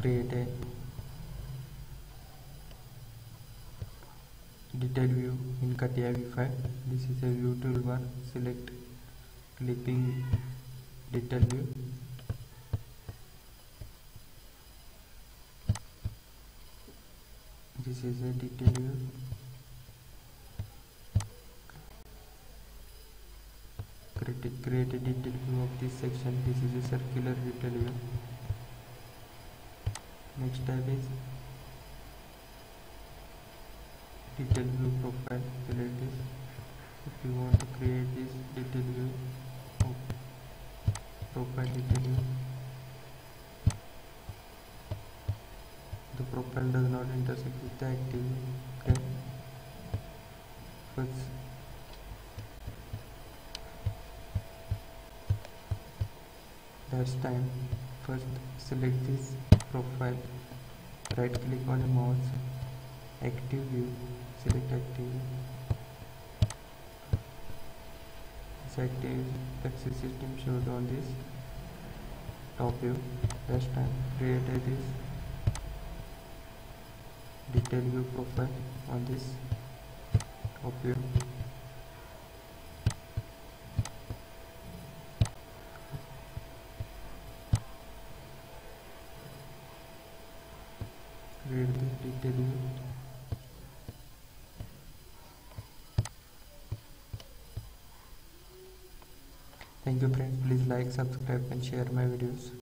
create a detail view in CATIA v5 this is a view toolbar select clipping detail view. This is a detail view. Create create a detail view of this section. This is a circular detail view next tab is detail view profile. Select this. If you want to create this detail view of profile detail view. The profile does not intersect with the active okay. First that's time. First select this profile. Right click on the mouse. Active view. Select active this active. Axis system shows on this. Top view. That's time. Create this. Detail view profile on this. Top view thank you friends please like subscribe and share my videos